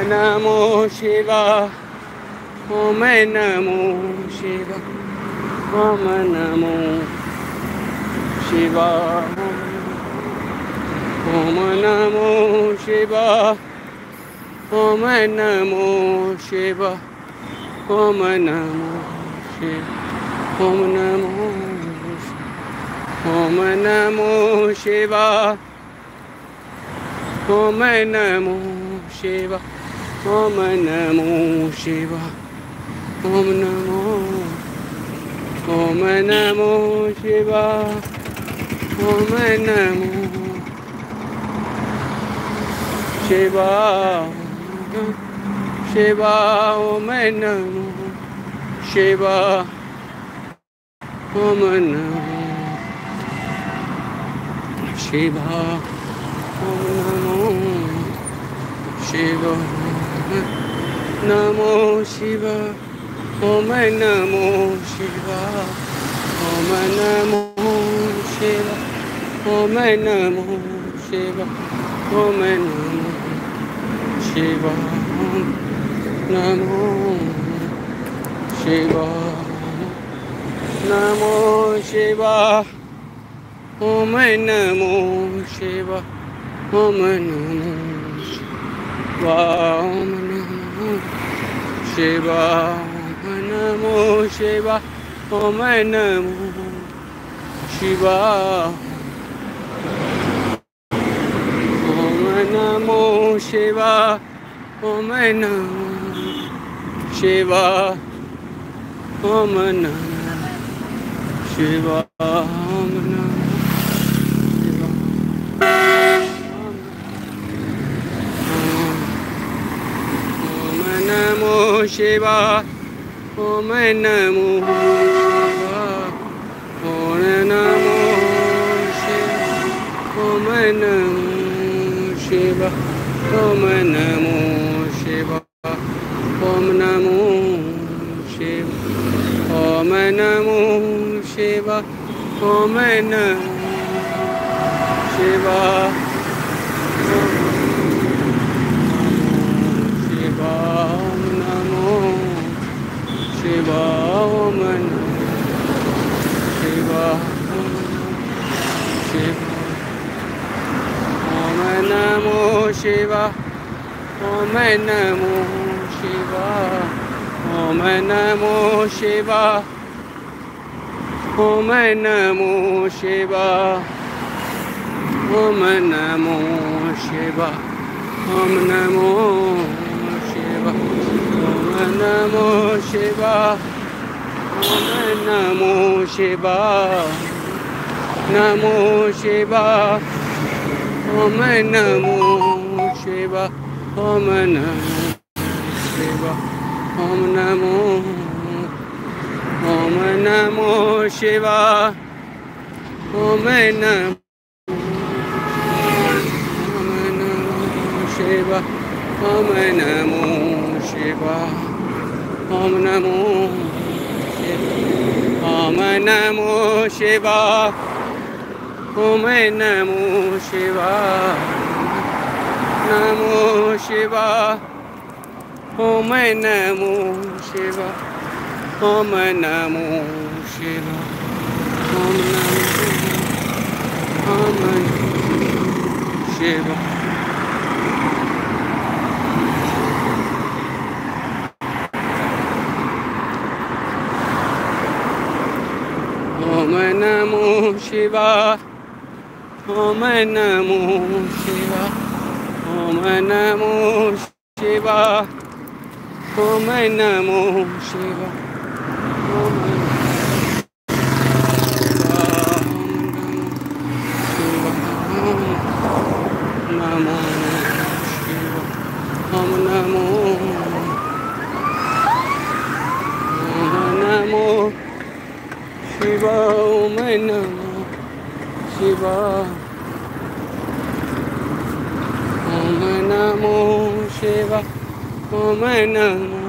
नमो Shiva ॐ नमो Shiva ॐ नमो Shiva ॐ नमो Shiva ॐ नमो Shiva ॐ नमो Shiva ॐ नमो ॐ नमो Shiva ॐ नमो Shiva ॐ नमो Shiva ॐ नमो ॐ नमो Shiva ॐ नमो Shiva Shiva ॐ नमो Shiva ॐ नमो Shiva ॐ नमो Shiv Namo Shiva. Oh Namo Shiva. Oh Namo Shiva. Oh Namo Shiva. Oh Namo Shiva. Namo Shiva. Namo Shiva. Oh Namo Shiva. Om Namo Shiva. Om Namo Shiva. Om Namo Namo Shiva. Shiva ॐ नमो Shiva ॐ नमो Shiva ॐ नमो Shiva ॐ नमो Shiva ॐ नमो Shiva Shiva ॐ नमो Shiva ॐ नमो Shiva ॐ नमो Shiva ॐ नमो Shiva ॐ नमो Shiva ॐ नमो Shiva ॐ नमो Shiva Shiva Shiva. ॐ नमो Shiva. ॐ नमो Shiva. ॐ नमो Shiva. ॐ नमो Shiva. ॐ नमो Shiva. ॐ नमो Shiva. ॐ नमो Shiva. नमो Shiva. ॐ नमो Shiva ॐ नमो ॐ नमो ॐ नमो Shiva ॐ नमो ॐ नमो Shiva ॐ नमो Shiva ॐ नमो ॐ नमो Shiva ॐ नमो Shiva. नमो Shiva ॐ नमो Shiva ॐ नमो Shiva ॐ नमो ॐ Shiva ॐ नमो Shiva ॐ नमो Shiva ॐ नमो Shiva ॐ नमो Shiva ॐ नमो Shiva ॐ नमो ॐ नमो Shiva ॐ नमो Shiva せばお前なの